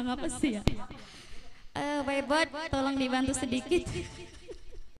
apa ya? sih ya? Eh, Webot, tolong dibantu sedikit.